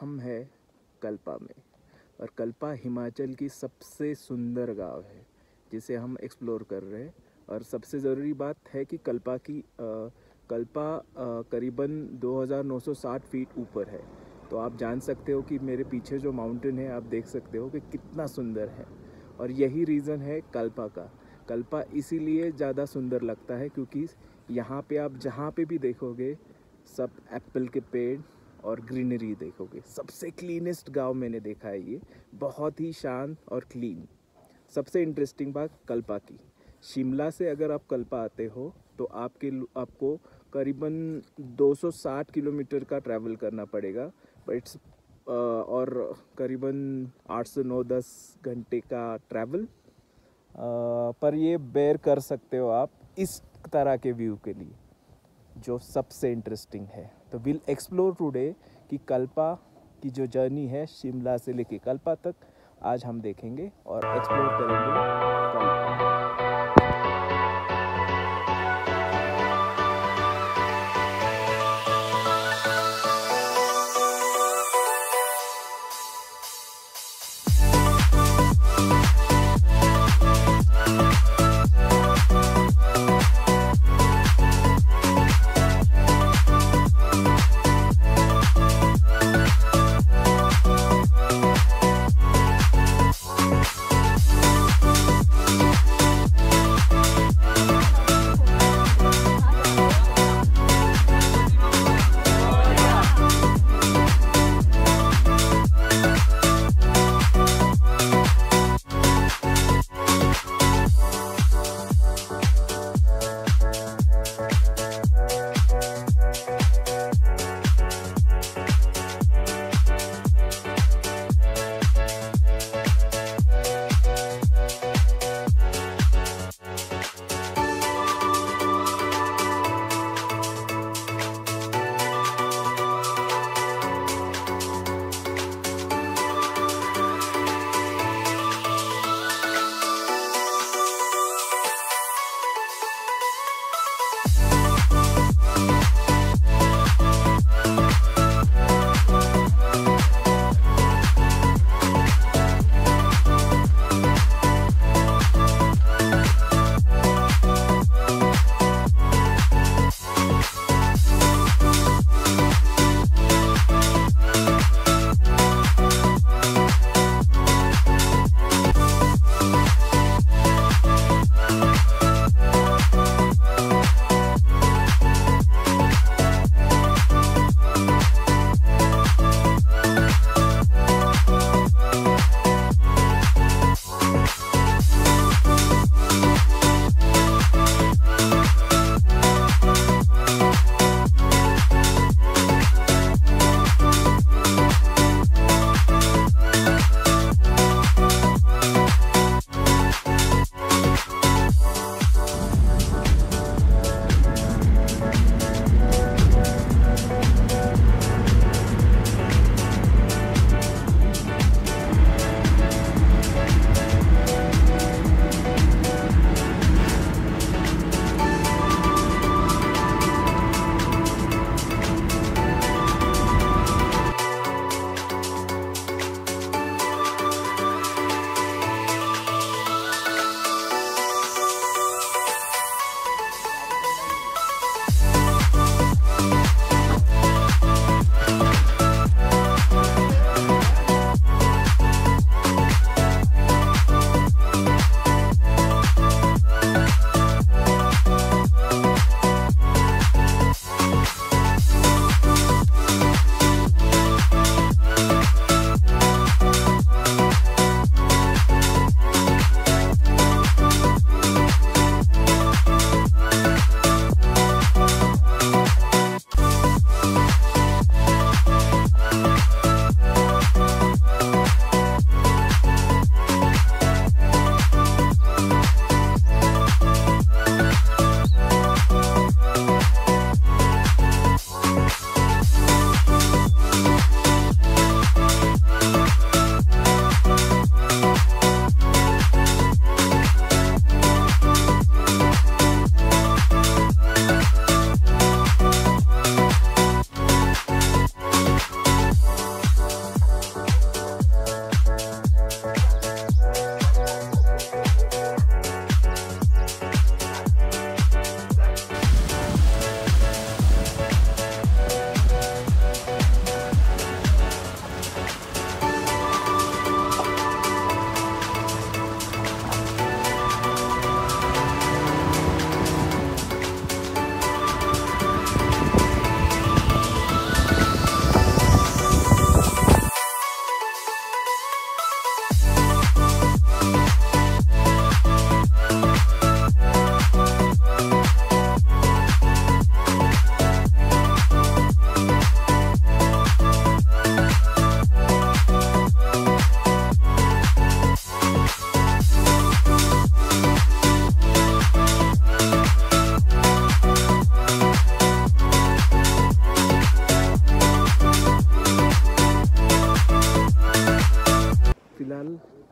हम हैं कल्पा में। और कल्पा हिमाचल की सबसे सुंदर गाँव है जिसे हम एक्सप्लोर कर रहे हैं। और सबसे ज़रूरी बात है कि कल्पा की आ, कल्पा करीबन 2960 फीट ऊपर है। तो आप जान सकते हो कि मेरे पीछे जो माउंटेन है आप देख सकते हो कि कितना सुंदर है। और यही रीज़न है कल्पा का। कल्पा इसीलिए ज़्यादा सुंदर लगता है क्योंकि यहाँ पे आप जहाँ पे भी देखोगे सब एप्पल के पेड़ और ग्रीनरी देखोगे। सबसे क्लीनेस्ट गाँव मैंने देखा है ये। बहुत ही शांत और क्लीन सबसे इंटरेस्टिंग बात कल्पा की। शिमला से अगर आप कल्पा आते हो तो आपके आपको करीबन 260 किलोमीटर का ट्रैवल करना पड़ेगा। बट इट्स और करीबन आठ से नौ दस घंटे का ट्रैवल पर ये बेयर कर सकते हो आप इस तरह के व्यू के लिए। जो सबसे इंटरेस्टिंग है। तो विल एक्सप्लोर टुडे कि कल्पा की जो जर्नी है शिमला से लेके कल्पा तक, आज हम देखेंगे और एक्सप्लोर करेंगे कल्पा।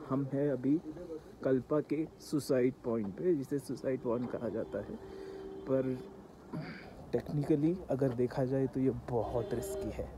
हम हैं अभी कल्पा के सुसाइड पॉइंट पे, जिसे सुसाइड पॉइंट कहा जाता है। पर टेक्निकली अगर देखा जाए तो ये बहुत रिस्की है।